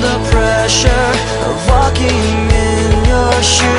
the pressure of walking in your shoes.